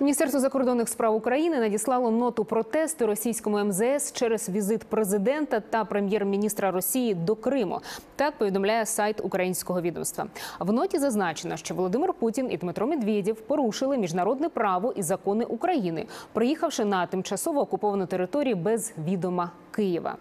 Міністерство закордонних справ України надіслало ноту протесту російському МЗС через візит президента та прем'єр-міністра Росії до Криму. Так повідомляє сайт українського відомства. В ноті зазначено, що Володимир Путін і Дмитро Медведєв порушили міжнародне право і закони України, приїхавши на тимчасово окуповану територію без відома Києва.